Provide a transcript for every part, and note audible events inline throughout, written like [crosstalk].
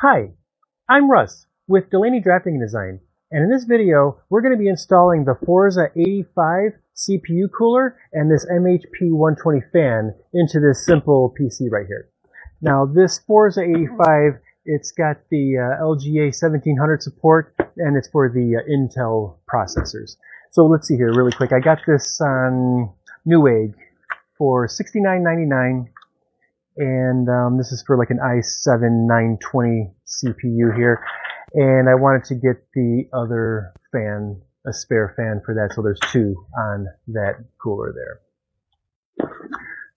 Hi, I'm Russ with Dulaney Drafting and Design, and in this video we're going to be installing the Forza 85 CPU cooler and this MHP 120 fan into this simple PC right here. Now this Forza 85, it's got the uh, LGA 1700 support and it's for the uh, Intel processors. So let's see here really quick. I got this on Newegg for $69.99 and um, this is for like an i7 920 CPU here. And I wanted to get the other fan a spare fan for that. So there's two on that cooler there.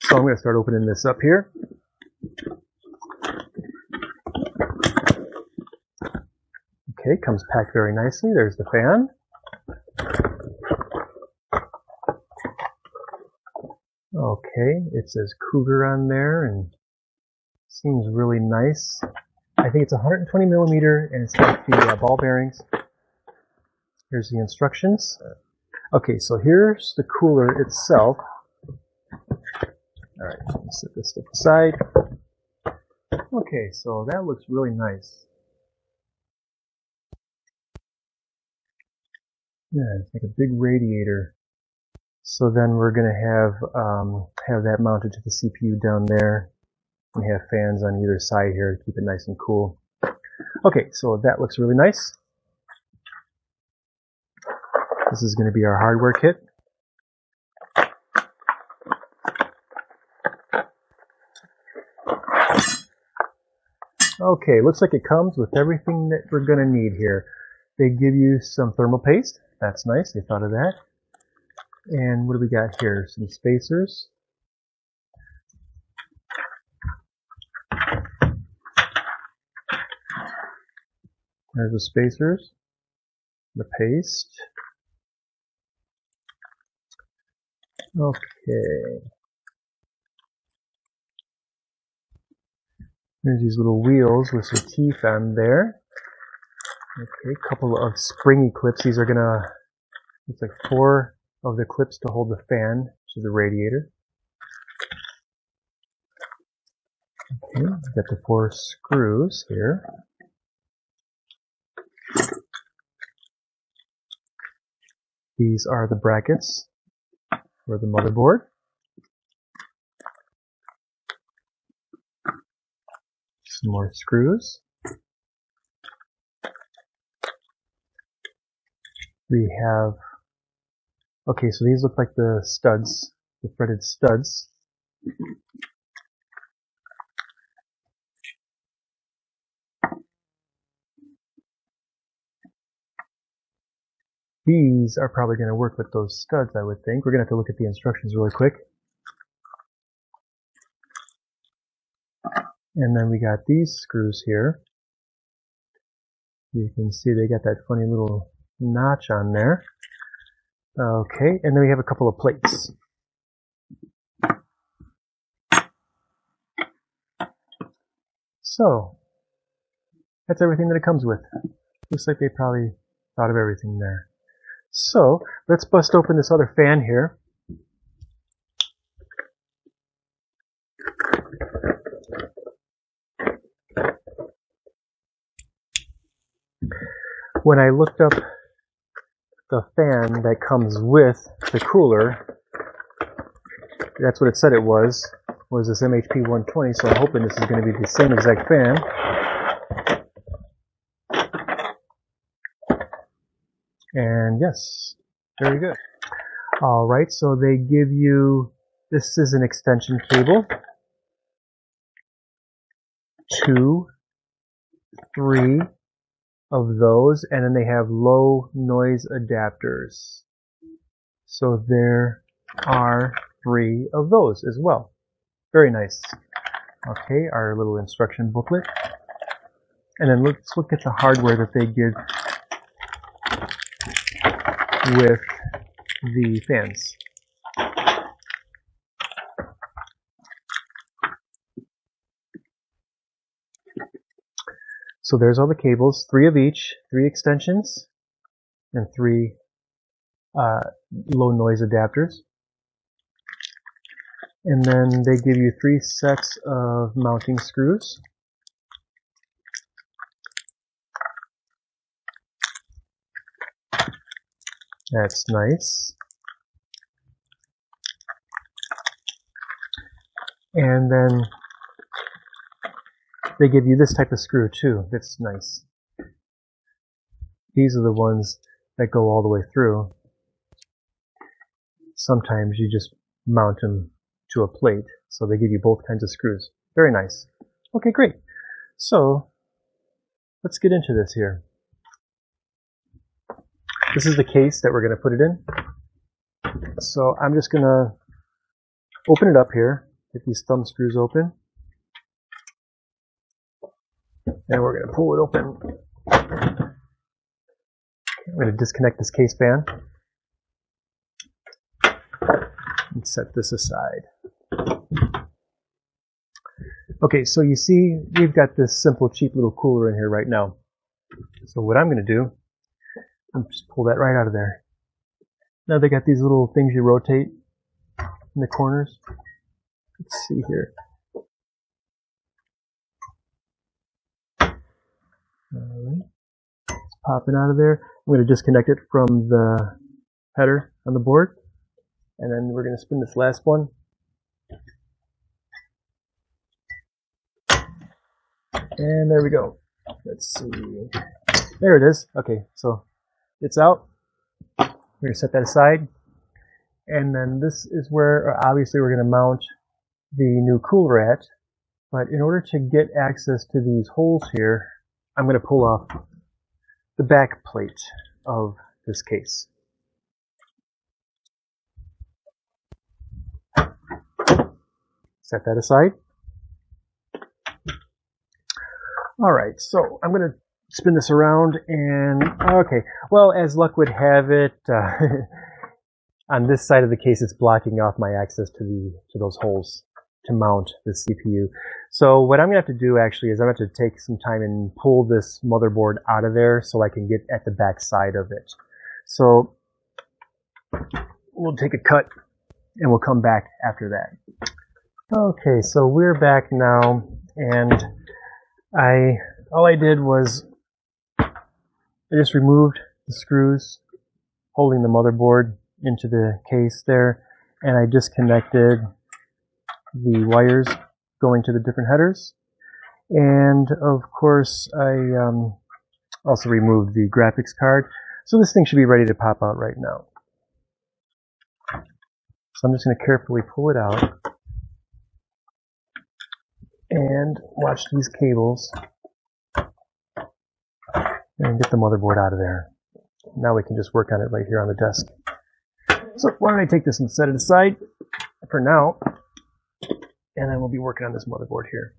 So I'm going to start opening this up here. Okay comes packed very nicely. There's the fan. Okay, it says Cougar on there and seems really nice. I think it's 120 millimeter and it's got the uh, ball bearings. Here's the instructions. Okay, so here's the cooler itself. Alright, let me set this stuff aside. Okay, so that looks really nice. Yeah, it's like a big radiator. So then we're going to have um, have that mounted to the CPU down there. We have fans on either side here to keep it nice and cool. Okay, so that looks really nice. This is going to be our hardware kit. Okay, looks like it comes with everything that we're going to need here. They give you some thermal paste. That's nice. They thought of that. And what do we got here? Some spacers. There's the spacers, the paste. Okay. There's these little wheels with some teeth on there. Okay, a couple of springy clips. These are gonna, it's like four of the clips to hold the fan to the radiator. Okay, got the four screws here. These are the brackets for the motherboard. Some more screws. We have Okay, so these look like the studs, the threaded studs. These are probably going to work with those studs, I would think. We're going to have to look at the instructions really quick. And then we got these screws here. You can see they got that funny little notch on there. Okay, and then we have a couple of plates. So, that's everything that it comes with. Looks like they probably thought of everything there. So, let's bust open this other fan here. When I looked up the fan that comes with the cooler. That's what it said it was, was this MHP 120, so I'm hoping this is going to be the same exact fan. And yes, very good. Alright, so they give you, this is an extension cable. Two, three, of those and then they have low noise adapters. So there are three of those as well. Very nice. Okay, our little instruction booklet. And then let's look at the hardware that they give with the fans. So there's all the cables, three of each, three extensions, and three uh, low noise adapters. And then they give you three sets of mounting screws. That's nice. And then they give you this type of screw too. That's nice. These are the ones that go all the way through. Sometimes you just mount them to a plate. So they give you both kinds of screws. Very nice. Okay, great. So let's get into this here. This is the case that we're going to put it in. So I'm just going to open it up here, get these thumb screws open, and we're going to pull it open. I'm going to disconnect this case fan and set this aside. Okay, so you see we've got this simple cheap little cooler in here right now. So what I'm going to do, I'm just pull that right out of there. Now they got these little things you rotate in the corners. Let's see here. Alright. It's popping out of there. I'm going to disconnect it from the header on the board. And then we're going to spin this last one. And there we go. Let's see. There it is. Okay, so it's out. We're going to set that aside. And then this is where uh, obviously we're going to mount the new cooler at. But in order to get access to these holes here, I'm going to pull off the back plate of this case. Set that aside. All right, so I'm going to spin this around and, okay, well, as luck would have it, uh, [laughs] on this side of the case, it's blocking off my access to the, to those holes to mount the CPU. So what I'm going to have to do actually is I'm to have to take some time and pull this motherboard out of there so I can get at the back side of it. So we'll take a cut and we'll come back after that. Okay, so we're back now and I all I did was I just removed the screws holding the motherboard into the case there and I disconnected the wires going to the different headers. And of course I um, also removed the graphics card. So this thing should be ready to pop out right now. So I'm just going to carefully pull it out and watch these cables and get the motherboard out of there. Now we can just work on it right here on the desk. So why don't I take this and set it aside for now, and then we'll be working on this motherboard here.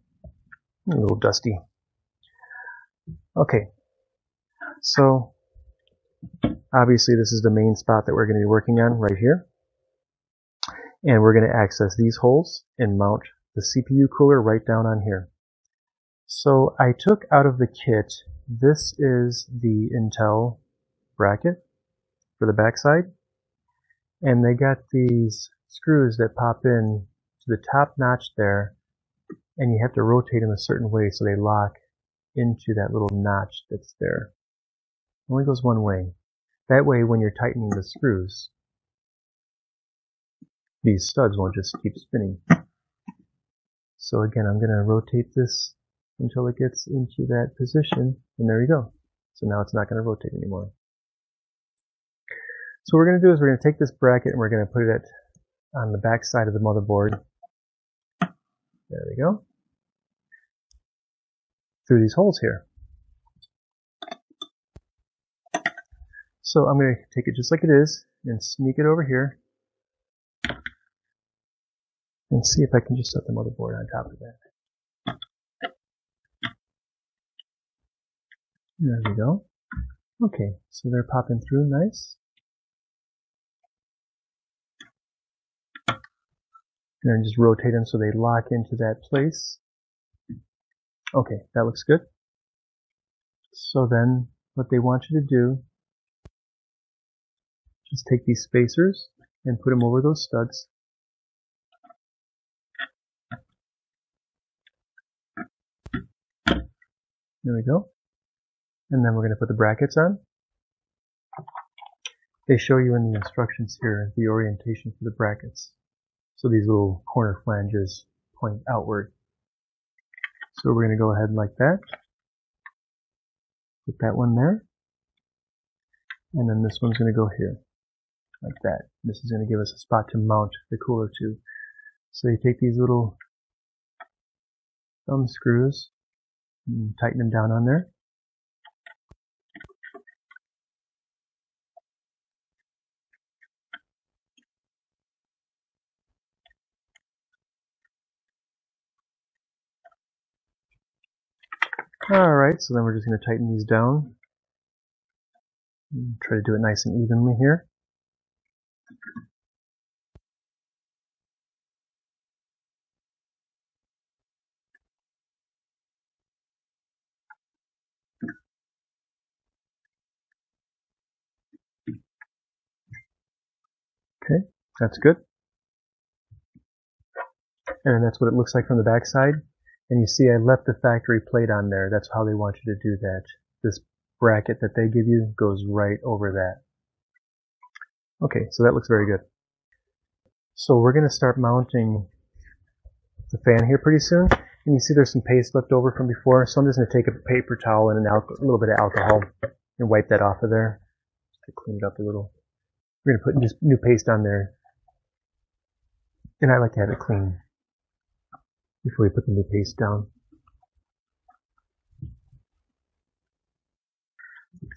A little dusty. Okay, so obviously this is the main spot that we're going to be working on right here. And we're going to access these holes and mount the CPU cooler right down on here. So I took out of the kit, this is the Intel bracket for the backside. And they got these screws that pop in to the top notch there. And you have to rotate them a certain way so they lock into that little notch that's there. It only goes one way. That way when you're tightening the screws, these studs won't just keep spinning. So again, I'm going to rotate this until it gets into that position, and there you go. So now it's not going to rotate anymore. So what we're going to do is we're going to take this bracket and we're going to put it on the back side of the motherboard. There we go. Through these holes here. So I'm going to take it just like it is and sneak it over here and see if I can just set the motherboard on top of that. There we go. Okay, so they're popping through nice. And then just rotate them so they lock into that place. Okay, that looks good. So then what they want you to do, just take these spacers and put them over those studs. There we go. And then we're going to put the brackets on. they show you in the instructions here the orientation for the brackets. So these little corner flanges point outward. So we're going to go ahead like that. Put that one there. And then this one's going to go here. Like that. This is going to give us a spot to mount the cooler to. So you take these little thumb screws and tighten them down on there. Alright, so then we're just going to tighten these down. Try to do it nice and evenly here. Okay, that's good. And that's what it looks like from the back side. And you see I left the factory plate on there. That's how they want you to do that. This bracket that they give you goes right over that. Okay, so that looks very good. So we're going to start mounting the fan here pretty soon. And you see there's some paste left over from before. So I'm just going to take a paper towel and a little bit of alcohol and wipe that off of there to clean it up a little. We're going to put just new paste on there. And I like to have it clean before we put the new paste down.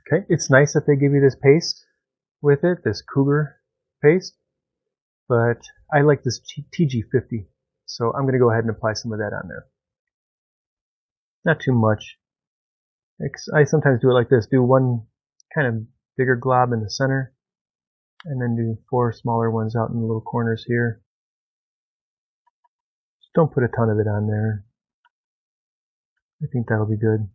Okay, it's nice that they give you this paste with it, this Cougar paste, but I like this TG50, so I'm going to go ahead and apply some of that on there. Not too much. I sometimes do it like this, do one kind of bigger glob in the center, and then do four smaller ones out in the little corners here. Don't put a ton of it on there. I think that'll be good.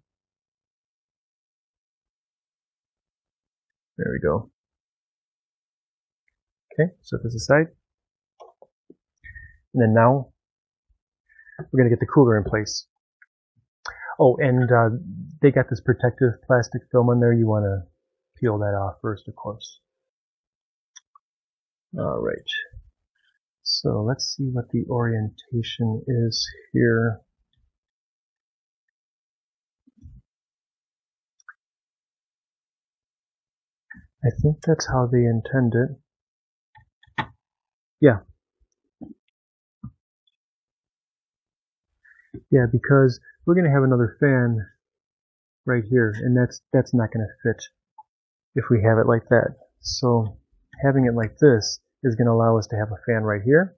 There we go. Okay, set this aside. And then now we're going to get the cooler in place. Oh, and uh, they got this protective plastic film on there. You want to peel that off first, of course. All right. So let's see what the orientation is here. I think that's how they intend it. Yeah. Yeah, because we're going to have another fan right here, and that's that's not going to fit if we have it like that. So having it like this is going to allow us to have a fan right here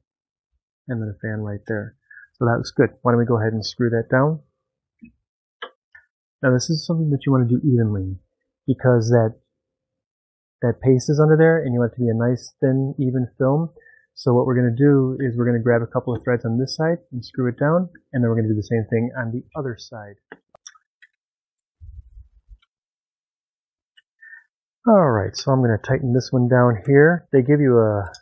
and then a fan right there. So that looks good. Why don't we go ahead and screw that down? Now this is something that you want to do evenly because that that paste is under there and you want it to be a nice thin even film. So what we're going to do is we're going to grab a couple of threads on this side and screw it down and then we're going to do the same thing on the other side. Alright, so I'm going to tighten this one down here. They give you a, a,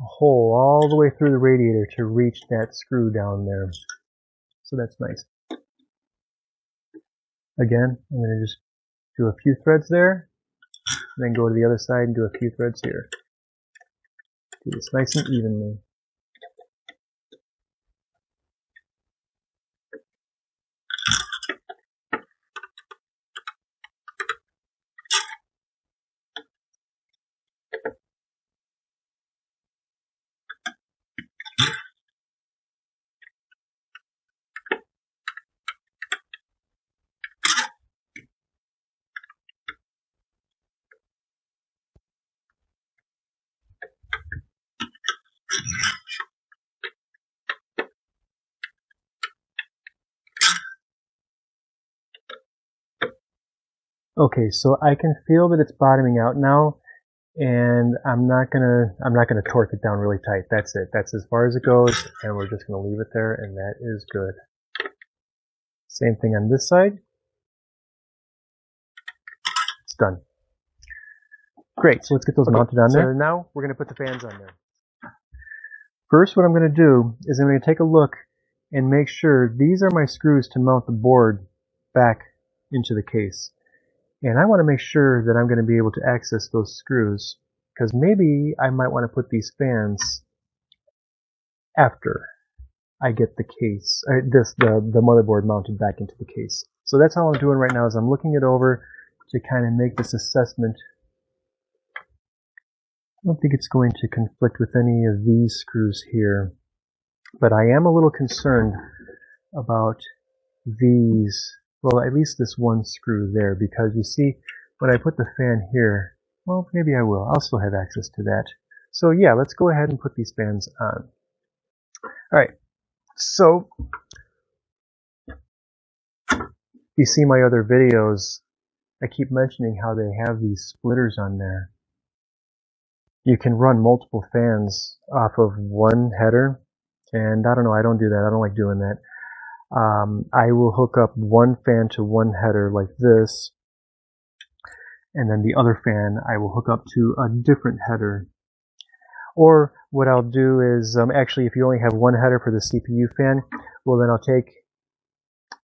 hole all the way through the radiator to reach that screw down there. So that's nice. Again, I'm going to just do a few threads there, then go to the other side and do a few threads here. Do this nice and evenly. Okay, so I can feel that it's bottoming out now, and I'm not gonna I'm not gonna torque it down really tight. That's it. That's as far as it goes, and we're just gonna leave it there, and that is good. Same thing on this side. It's done. Great, so let's get those mounted on there. So now we're gonna put the fans on there. First, what I'm gonna do is I'm gonna take a look and make sure these are my screws to mount the board back into the case. And I want to make sure that I'm going to be able to access those screws because maybe I might want to put these fans after I get the case, uh, this the, the motherboard mounted back into the case. So that's all I'm doing right now is I'm looking it over to kind of make this assessment. I don't think it's going to conflict with any of these screws here, but I am a little concerned about these, well at least this one screw there because you see when I put the fan here, well maybe I will, I'll still have access to that. So yeah, let's go ahead and put these fans on. Alright, so you see my other videos, I keep mentioning how they have these splitters on there. You can run multiple fans off of one header, and I don't know, I don't do that, I don't like doing that. Um, I will hook up one fan to one header like this, and then the other fan I will hook up to a different header. Or what I'll do is, um, actually if you only have one header for the CPU fan, well then I'll take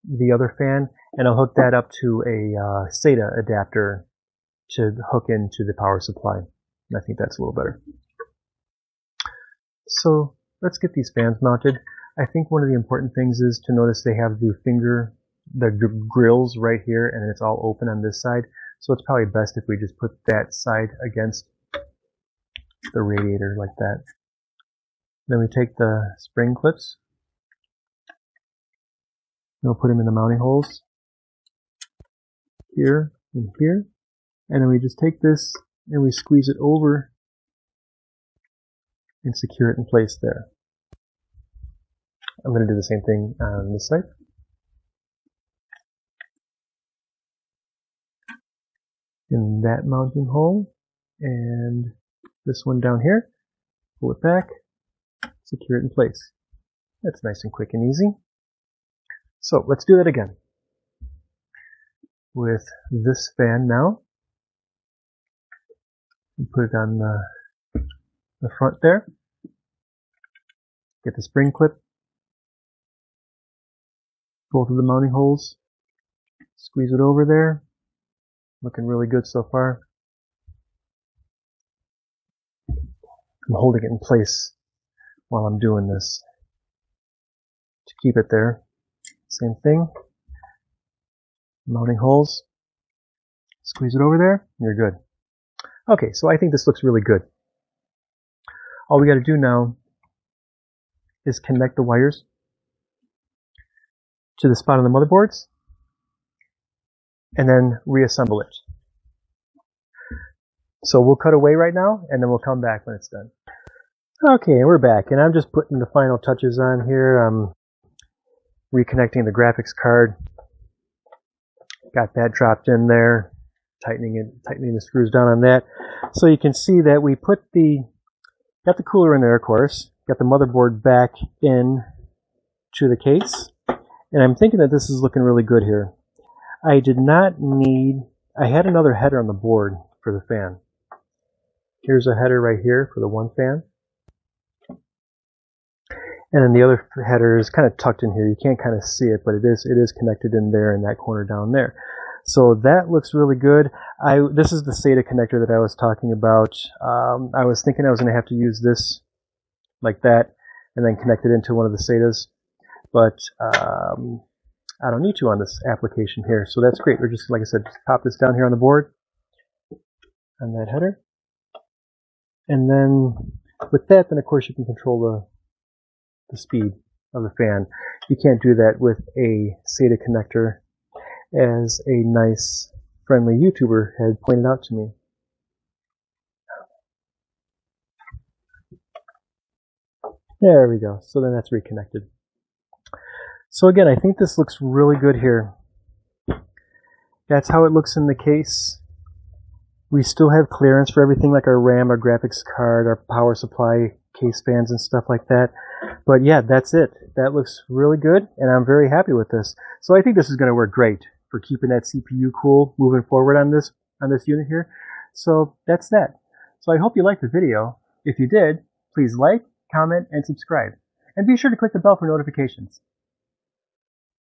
the other fan and I'll hook that up to a uh, SATA adapter to hook into the power supply. I think that's a little better. So let's get these fans mounted. I think one of the important things is to notice they have the finger, the grills right here, and it's all open on this side. So it's probably best if we just put that side against the radiator like that. Then we take the spring clips. We'll put them in the mounting holes here and here. And then we just take this and we squeeze it over and secure it in place there. I'm going to do the same thing on this side. In that mounting hole and this one down here, pull it back, secure it in place. That's nice and quick and easy. So let's do that again with this fan now. Put it on the, the front there. Get the spring clip. Both of the mounting holes. Squeeze it over there. Looking really good so far. I'm holding it in place while I'm doing this to keep it there. Same thing mounting holes. Squeeze it over there, you're good. Okay, so I think this looks really good. All we got to do now is connect the wires to the spot on the motherboards and then reassemble it. So we'll cut away right now and then we'll come back when it's done. Okay, we're back and I'm just putting the final touches on here. I'm reconnecting the graphics card got that dropped in there, tightening it, tightening the screws down on that. So you can see that we put the, got the cooler in there, of course, got the motherboard back in to the case, and I'm thinking that this is looking really good here. I did not need, I had another header on the board for the fan. Here's a header right here for the one fan. And then the other header is kind of tucked in here. You can't kind of see it, but it is it is connected in there in that corner down there. So that looks really good. I this is the SATA connector that I was talking about. Um, I was thinking I was going to have to use this like that and then connect it into one of the SATAs, but um, I don't need to on this application here. So that's great. We're just like I said, just pop this down here on the board on that header, and then with that, then of course you can control the the speed of the fan. You can't do that with a SATA connector as a nice friendly YouTuber had pointed out to me. There we go. So then that's reconnected. So again, I think this looks really good here. That's how it looks in the case. We still have clearance for everything like our RAM, our graphics card, our power supply, case fans and stuff like that. But yeah, that's it. That looks really good, and I'm very happy with this. So I think this is going to work great for keeping that CPU cool moving forward on this on this unit here. So that's that. So I hope you liked the video. If you did, please like, comment, and subscribe. And be sure to click the bell for notifications.